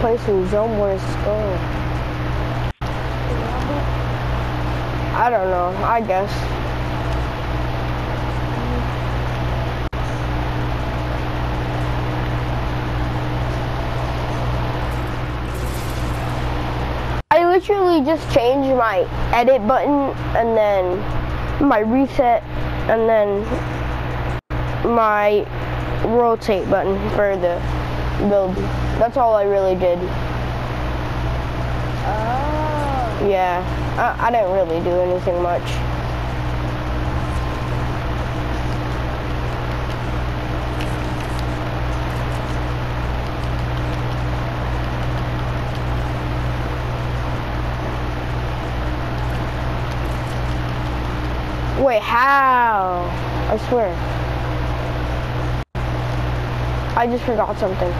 place in Zone Wars Skull? I don't know. I guess. I literally just changed my edit button and then my reset and then my rotate button for the build. That's all I really did. Oh. Yeah, I, I didn't really do anything much. Wait, how? I swear. I just forgot something.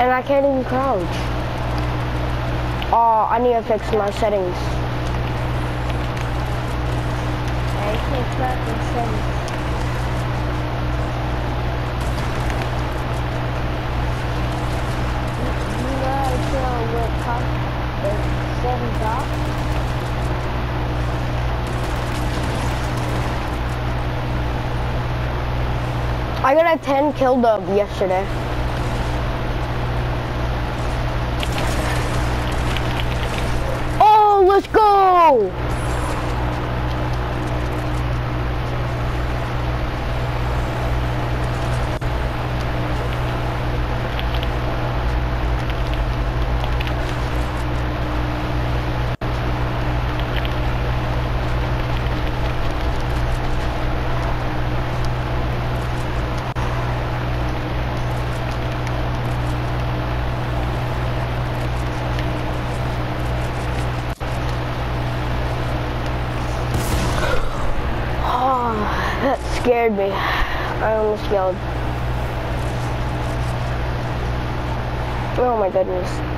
And I can't even crouch. Oh, I need to fix my settings. You can't send. You you know how to tell what cost the settings off? I got a 10 kill dub yesterday. Oh, let's go! Oh, that scared me. I almost yelled. Oh my goodness.